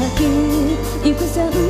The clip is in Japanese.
てなき幾千